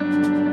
Música